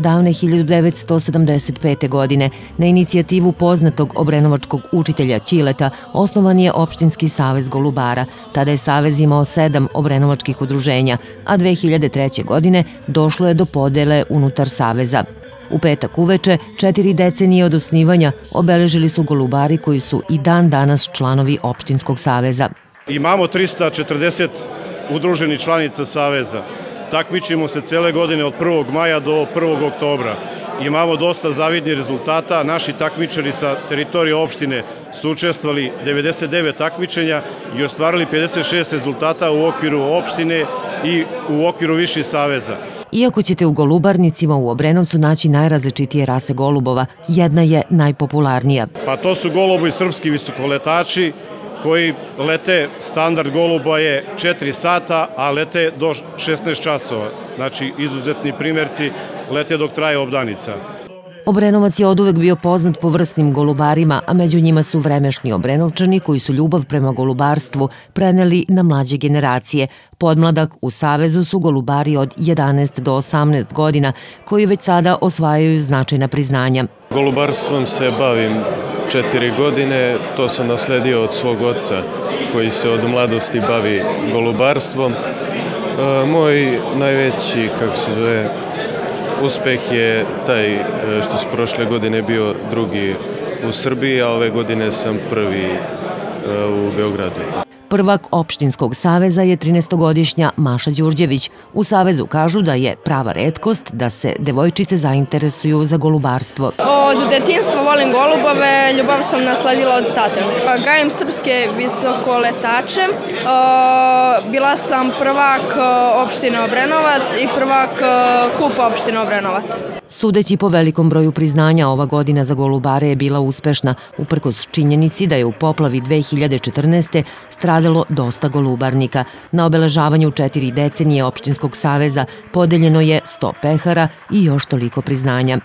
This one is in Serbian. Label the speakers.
Speaker 1: davne 1975. godine. Na inicijativu poznatog obrenovačkog učitelja Ćileta osnovan je Opštinski savez Golubara. Tada je savez imao sedam obrenovačkih udruženja, a 2003. godine došlo je do podele unutar saveza. U petak uveče, četiri decenije od osnivanja, obeležili su golubari koji su i dan danas članovi Opštinskog saveza.
Speaker 2: Imamo 340 udruženih članica Saveza. Takmičimo se cele godine od 1. maja do 1. oktobra. Imamo dosta zavidnih rezultata. Naši takmičari sa teritorije opštine su učestvali 99 takmičenja i ostvarili 56 rezultata u okviru opštine i u okviru viših saveza.
Speaker 1: Iako ćete u golubarnicima u Obrenovcu naći najrazličitije rase golubova, jedna je najpopularnija.
Speaker 2: Pa to su golubovi srpski visokoletači, koji lete, standard goluba je 4 sata, a lete do 16 časova. Znači, izuzetni primjerci lete dok traje obdanica.
Speaker 1: Obrenovac je od uvek bio poznat po vrstnim golubarima, a među njima su vremešni obrenovčani koji su ljubav prema golubarstvu preneli na mlađe generacije. Podmladak u Savezu su golubari od 11 do 18 godina koji već sada osvajaju značajna priznanja.
Speaker 3: Golubarstvom se bavim četiri godine, to sam nasledio od svog oca koji se od mladosti bavi golubarstvom. E, moj najveći, kako se zove, uspeh je taj e, što su prošle godine bio drugi u Srbiji, a ove godine sam prvi e, u Beogradu.
Speaker 1: Prvak opštinskog saveza je 13-godišnja Maša Đurđević. U savezu kažu da je prava redkost da se devojčice zainteresuju za golubarstvo.
Speaker 4: Od detinstva volim golubove, ljubav sam nasledila od tate. Pa, gajem srpske visokoletače. Bila sam prvak opštine Obrenovac i prvak kupa opštine Obrenovac.
Speaker 1: Sudeći po velikom broju priznanja, ova godina za golubare je bila uspešna, uprkos činjenici da je u poplavi 2014. stradalo dosta golubarnika. Na obeležavanju četiri decenije Opštinskog saveza podeljeno je 100 pehara i još toliko priznanja.